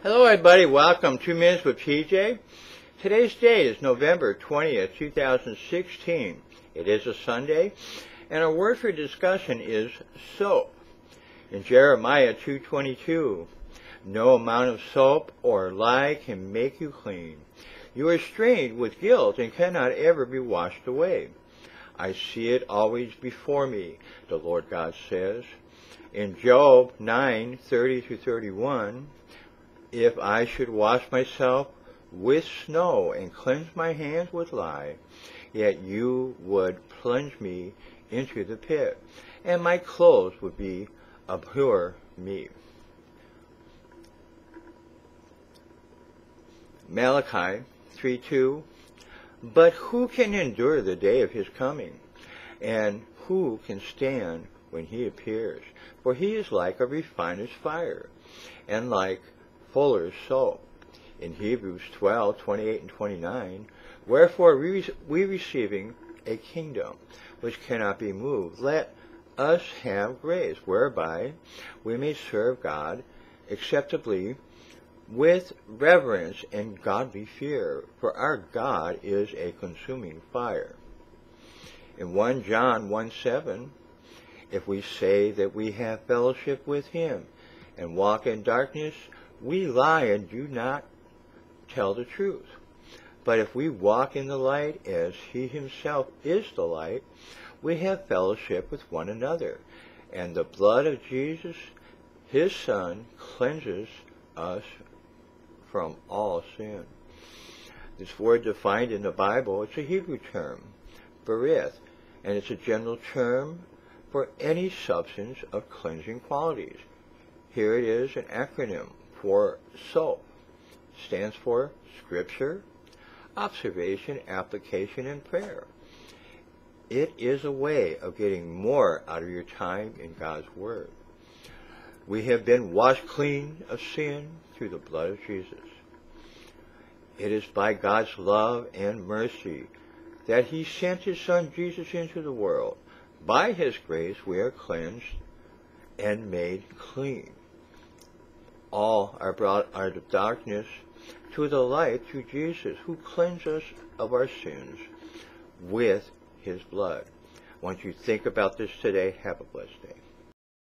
Hello, everybody. Welcome. Two Minutes with PJ. Today's date is November 20th, 2016. It is a Sunday, and our word for discussion is soap. In Jeremiah 2.22, no amount of soap or lye can make you clean. You are stained with guilt and cannot ever be washed away. I see it always before me, the Lord God says. In Job 9:30 31, if I should wash myself with snow and cleanse my hands with lye, yet you would plunge me into the pit, and my clothes would be a pure me. Malachi 3:2 But who can endure the day of his coming? And who can stand when he appears? For he is like a refiner's fire, and like fuller's soap. In Hebrews 12:28 and 29, Wherefore we, we receiving a kingdom which cannot be moved, let us have grace, whereby we may serve God acceptably with reverence and godly fear, for our God is a consuming fire. In 1 John 1 7, if we say that we have fellowship with him and walk in darkness, we lie and do not tell the truth. But if we walk in the light as he himself is the light, we have fellowship with one another. And the blood of Jesus, his son, cleanses us from all sin. This word defined in the Bible, it's a Hebrew term, borith, and it's a general term for any substance of cleansing qualities. Here it is an acronym for SOAP. Stands for Scripture, Observation, Application, and Prayer. It is a way of getting more out of your time in God's Word. We have been washed clean of sin through the blood of Jesus. It is by God's love and mercy that He sent His Son Jesus into the world. By His grace we are cleansed and made clean. All are brought out of darkness to the light through Jesus, who cleansed us of our sins with His blood. Once you think about this today, have a blessed day.